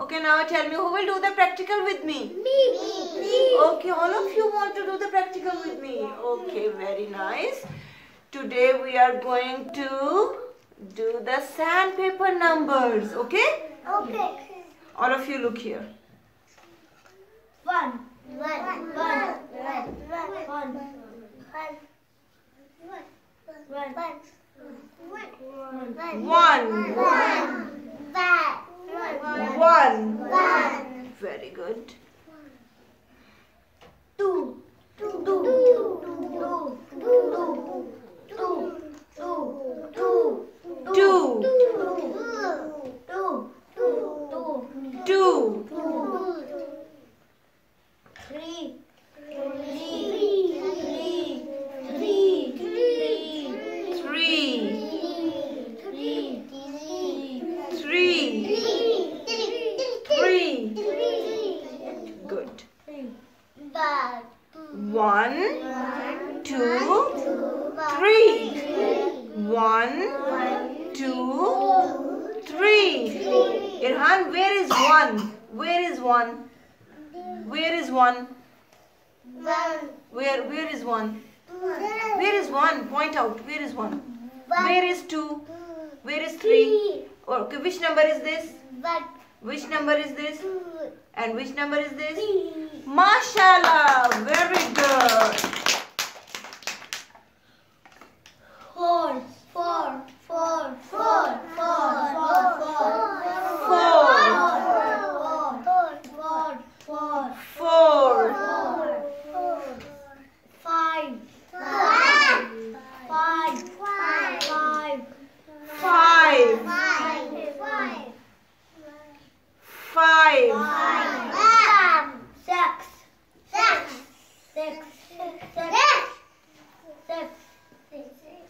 Okay, now tell me who will do the practical with me? Me. Me. Okay, all of you want to do the practical with me. Okay, very nice. Today we are going to do the sandpaper numbers. Okay? Okay. All of you look here. One. One. One. One. One. One. One. One. One. One. One. Very good. Two. Two. Two. Two. Two. Two. Two. Two. Three. Three. Three. Three. Three. Three. Three. Three. Good. One, two, three. One, two, three. Irhan, where is one? Where is one? Where is one? Where where is one? Where is one? Point out. Where is one? Where is two? Where is three? Okay, which number is this? Which number is this? And which number is this? Mashallah, very good.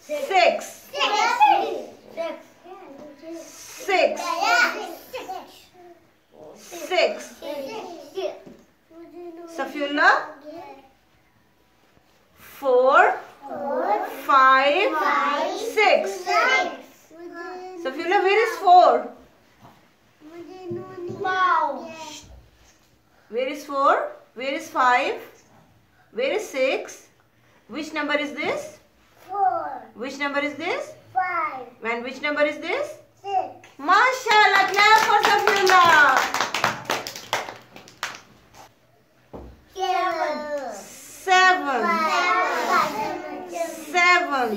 Six. Six. Six. Six. Six. Four. Five. Six. Safiullah, where is four? Where is four? Where is five? Where is six? Which number is this? Which number is this? 5. And which number is this? 6. MashaAllah. Clap for Safiullah. 7. 7. 7. 7.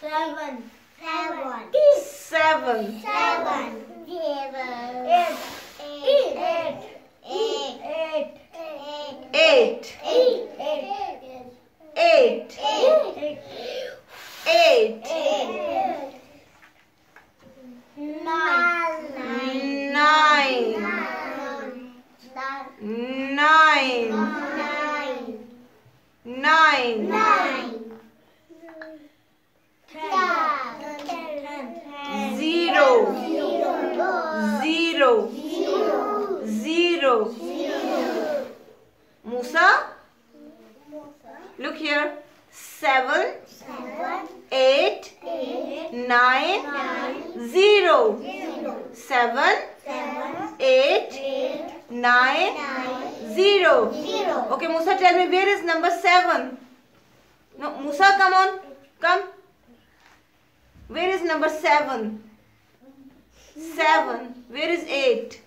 7. 7. 7. 7. 8. 8. 8. 8. 8. Nine. Zero. Zero. Zero. Musa, look here. Seven. Eight. Nine. Zero. Seven. Eight. Nine. Zero. Okay, Musa, tell me where is number seven? No, Musa, come on. Come. Where is number seven? Seven. Where is eight?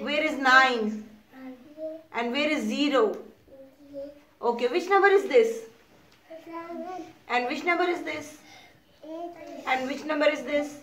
Where is nine? And where is zero? Okay, which number is this? And which number is this? And which number is this?